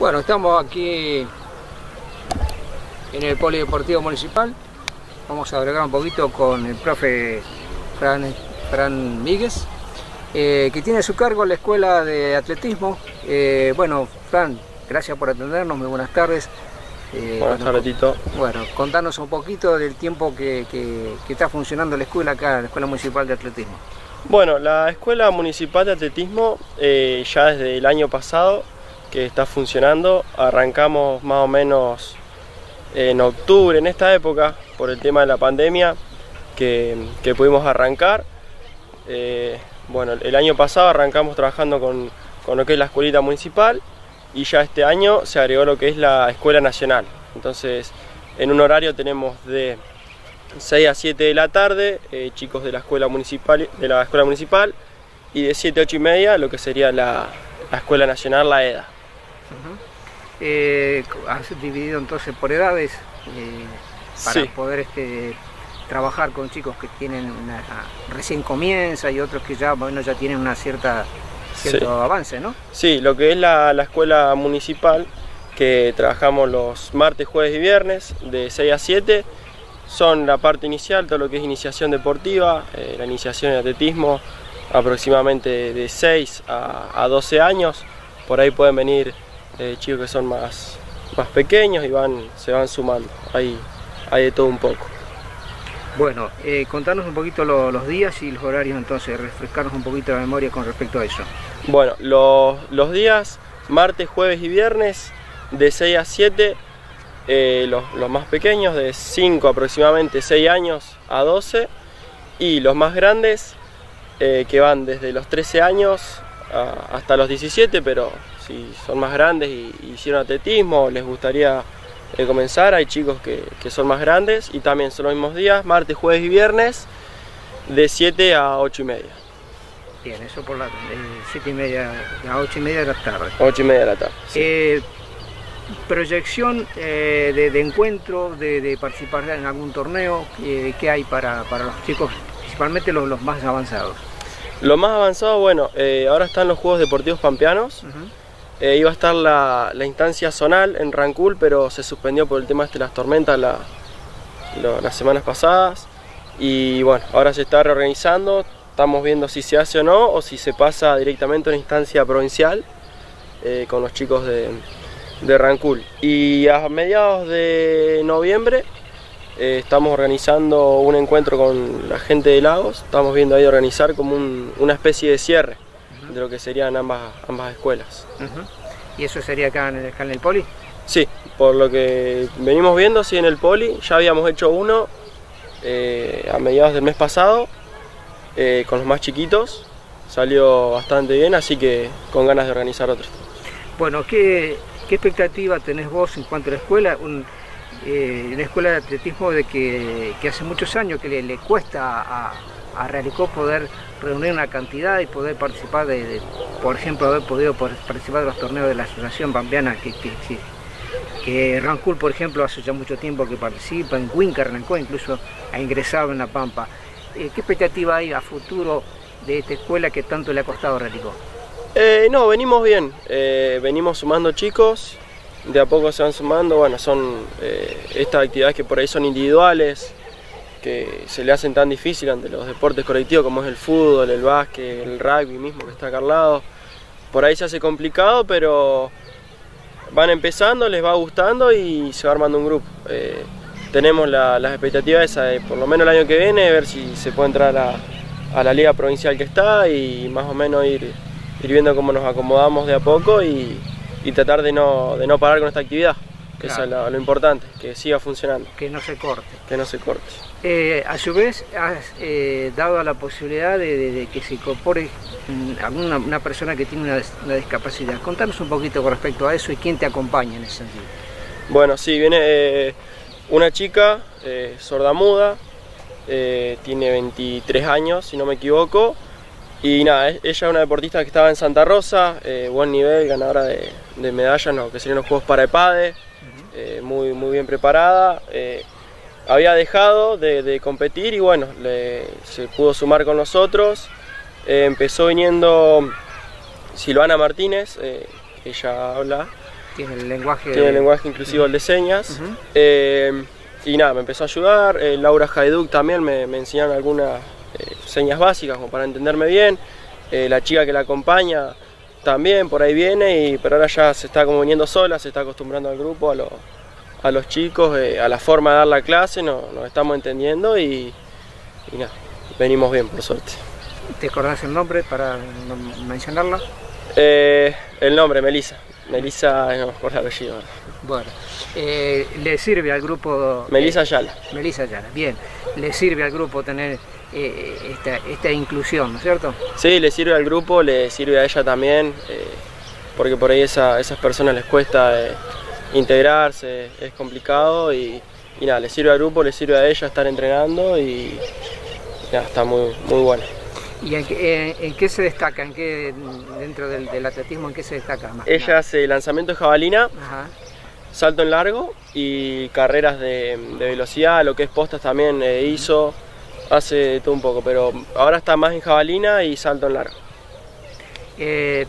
Bueno, estamos aquí en el Polideportivo Municipal. Vamos a agregar un poquito con el profe Fran, Fran Míguez, eh, que tiene a su cargo la Escuela de Atletismo. Eh, bueno, Fran, gracias por atendernos, muy buenas tardes. Eh, buenas tardes, Tito. Bueno, contanos un poquito del tiempo que, que, está funcionando la escuela acá, la Escuela Municipal de Atletismo. Bueno, la Escuela Municipal de Atletismo ya desde el año pasado que está funcionando, arrancamos más o menos en octubre, en esta época, por el tema de la pandemia, que, pudimos arrancar. Eh, bueno, el año pasado arrancamos trabajando con, lo que es la escuelita municipal y ya este año se agregó lo que es la escuela nacional. Entonces, en un horario tenemos de 6 a 7 de la tarde, eh, chicos de la escuela municipal, de la escuela municipal, y de 7 a 8 y media lo que sería la, la escuela nacional, la EDA. Eh, has dividido entonces por edades eh, para poder este, trabajar con chicos que tienen una, recién comienza y otros que ya bueno ya tienen una cierta cierto avance, ¿no? Sí, lo que es la, escuela municipal que trabajamos los martes, jueves y viernes de 6 a 7 son la parte inicial, todo lo que es iniciación deportiva, eh, la iniciación en atletismo aproximadamente de 6 a, a 12 años, por ahí pueden venir eh, chicos que son más, más pequeños y van, se van sumando. Hay, hay de todo un poco. Bueno, eh, contanos un poquito los días y los horarios entonces, refrescarnos un poquito la memoria con respecto a eso. Bueno, los, días, martes, jueves y viernes, de 6 a 7, eh, los, más pequeños, de 5 aproximadamente 6 años a 12, y los más grandes, que van desde los 13 años hasta los 17, pero si son más grandes y, hicieron atletismo, les gustaría eh, comenzar, hay chicos que, son más grandes y también son los mismos días, martes, jueves y viernes, de 7 a 8 y media. Bien, eso por la 7 y media, a 8 y media de la tarde. 8 y media de la tarde. Eh, proyección eh, de, encuentro, de, participar en algún torneo, ¿qué hay para, los chicos, principalmente los, más avanzados? Lo más avanzado, bueno, ahora están los Juegos Deportivos Pampeanos. Eh, iba a estar la, instancia zonal en Rancul, pero se suspendió por el tema de las tormentas las semanas pasadas. Y bueno, ahora se está reorganizando, estamos viendo si se hace o no, o si se pasa directamente a una instancia provincial eh, con los chicos de, Rancul. Y a mediados de noviembre eh, estamos organizando un encuentro con la gente de Lagos, estamos viendo ahí organizar como una especie de cierre de lo que serían ambas, ambas escuelas. ¿Y eso sería acá en, el, en el Poli? Sí, por lo que venimos viendo, sí, en el Poli, ya habíamos hecho uno eh, a mediados del mes pasado, eh, con los más chiquitos, salió bastante bien, así que con ganas de organizar otro. Bueno, ¿qué, expectativa tenés vos en cuanto a la escuela? Un, eh, una escuela de atletismo de que, hace muchos años que le, cuesta a, a Realicó poder reunir una cantidad y poder participar de, por ejemplo, haber podido participar de los torneos de la Asociación Pampeana que, que, que, Rancul, por ejemplo, hace ya mucho tiempo que participa, en Winca arrancó, incluso ha ingresado en la Pampa. Eh, ¿Qué expectativa hay a futuro de esta escuela que tanto le ha costado a Realicó? Eh, no, venimos bien, eh, venimos sumando chicos, de a poco se van sumando, bueno, son estas actividades que por ahí son individuales, que se le hacen tan difícil ante los deportes colectivos como es el fútbol, el básquet, el rugby mismo que está acá al lado. Por ahí se hace complicado, pero van empezando, les va gustando y se va armando un grupo. Eh, tenemos las expectativas de por lo menos el año que viene, ver si se puede entrar a, la liga provincial que está y más o menos ir, viendo cómo nos acomodamos de a poco y, tratar de no, de no parar con esta actividad que es lo, importante, que siga funcionando. Que no se corte. Que no se corte. Eh, a su vez, has eh, dado la posibilidad de, que se incorpore alguna una persona que tiene una, discapacidad. Contanos un poquito con respecto a eso y quién te acompaña en ese sentido. Bueno, sí, viene eh, una chica sordamuda, tiene 23 años, si no me equivoco. Y nada, ella es una deportista que estaba en Santa Rosa, buen nivel, ganadora de, medallas, no, que serían los Juegos para EPADE, eh, muy, muy bien preparada. Eh, había dejado de, competir y bueno, se pudo sumar con nosotros. Eh, empezó viniendo Silvana Martínez, ella habla, Tiene el lenguaje... Tiene el lenguaje inclusivo de señas. Y nada, me empezó a ayudar. Laura Haiduk también me, me enseñaron algunas señas básicas como para entenderme bien. la chica que la acompaña también por ahí viene, y, pero ahora ya se está como viniendo sola, se está acostumbrando al grupo, a, los chicos, a la forma de dar la clase, nos, nos estamos entendiendo y, y nada, venimos bien por suerte. ¿Te acordás el nombre para mencionarlo? Eh, el nombre, Melisa. Melisa, no me acuerdo el apellido. Bueno, eh, ¿le sirve al grupo? Melisa Ayala. Melisa Ayala, bien. ¿Le sirve al grupo tener eh, esta, inclusión, ¿no es cierto? Sí, le sirve al grupo, le sirve a ella también, porque por ahí a esas personas les cuesta integrarse, es complicado y, y, nada, le sirve al grupo, le sirve a ella estar entrenando y nada, está muy, muy bueno. ¿Y en, qué se destaca? ¿En qué, dentro del, atletismo, en qué se destaca más? Ella hace lanzamiento de jabalina, salto en largo y carreras de, velocidad, lo que es postas también eh, hizo, hace todo un poco, pero ahora está más en jabalina y salto en largo. Eh,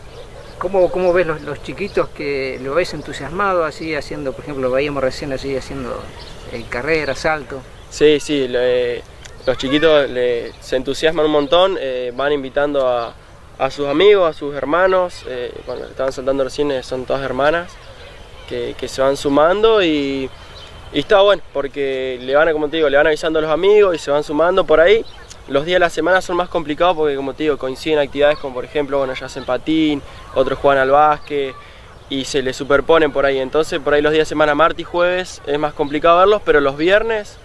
¿cómo, ¿cómo, ves los, chiquitos que lo ves entusiasmado así haciendo, por ejemplo, lo veíamos recién así haciendo eh, carrera, salto? Sí, sí, los chiquitos se entusiasman un montón, eh, van invitando a, sus amigos, a sus hermanos, eh, cuando estaban saltando recién eh, son todas hermanas, que, se van sumando y, está bueno, porque le van, como te digo, le van avisando a los amigos y se van sumando por ahí. Los días de la semana son más complicados porque, como te digo, coinciden actividades como, por ejemplo, bueno, ya hacen patín, otros juegan al básquet y se les superponen por ahí. Entonces, por ahí los días de semana, martes y jueves, es más complicado verlos, pero los viernes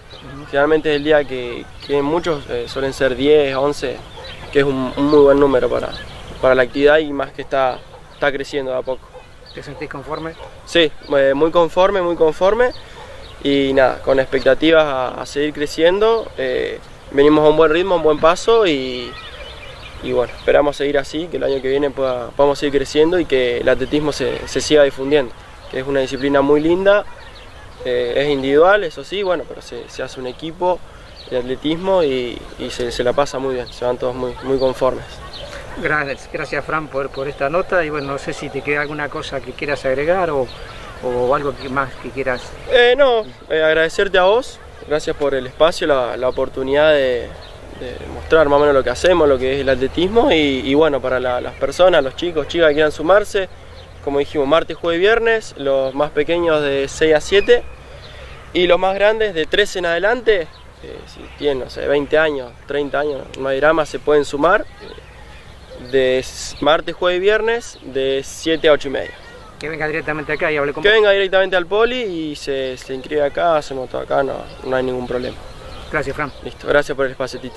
Generalmente es el día que, muchos eh, suelen ser 10, 11, que es un, muy buen número para, para la actividad y más que está, está creciendo de a poco. ¿Te sentís conforme? Sí, eh, muy conforme, muy conforme y nada, con expectativas a, seguir creciendo. Eh, venimos a un buen ritmo, a un buen paso y, bueno, esperamos seguir así, que el año que viene pueda, podamos seguir creciendo y que el atletismo se, se siga difundiendo, que es una disciplina muy linda eh, es individual, eso sí, bueno, pero se, hace un equipo de atletismo y, se, la pasa muy bien, se van todos muy, muy conformes. Gracias, gracias Fran por, por esta nota y bueno, no sé si te queda alguna cosa que quieras agregar o, algo más que quieras. Eh, no, eh, agradecerte a vos, gracias por el espacio, la, oportunidad de, mostrar más o menos lo que hacemos, lo que es el atletismo y, bueno, para las personas, los chicos, chicas que quieran sumarse, como dijimos, martes, jueves y viernes, los más pequeños de 6 a 7 y los más grandes de 13 en adelante, eh, si tienen, no sé, 20 años, 30 años, no hay drama, se pueden sumar de martes, jueves y viernes de 7 a 8 y media. Que venga directamente acá y hable con Que venga directamente al poli y se, se inscribe acá, hacemos todo acá, no, no hay ningún problema. Gracias, Fran. Listo, gracias por el espacio, Tito.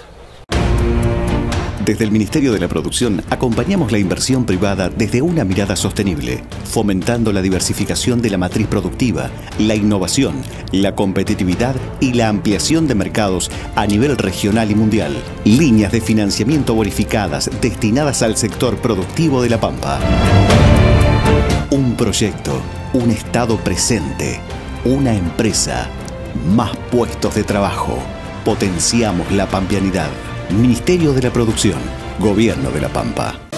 Desde el Ministerio de la Producción acompañamos la inversión privada desde una mirada sostenible, fomentando la diversificación de la matriz productiva, la innovación, la competitividad y la ampliación de mercados a nivel regional y mundial. Líneas de financiamiento bonificadas destinadas al sector productivo de La Pampa. Un proyecto, un Estado presente, una empresa, más puestos de trabajo. Potenciamos la pampianidad. Ministerio de la Producción, Gobierno de la Pampa.